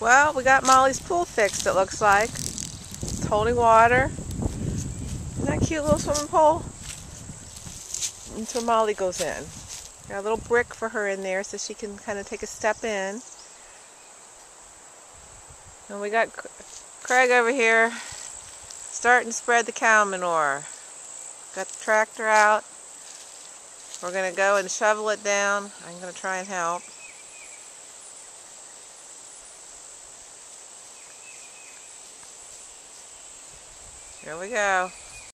Well, we got Molly's pool fixed, it looks like. It's holding water. Isn't that cute little swimming pool? Until Molly goes in. Got a little brick for her in there so she can kind of take a step in. And we got Craig over here starting to spread the cow manure. Got the tractor out. We're going to go and shovel it down. I'm going to try and help. Here we go.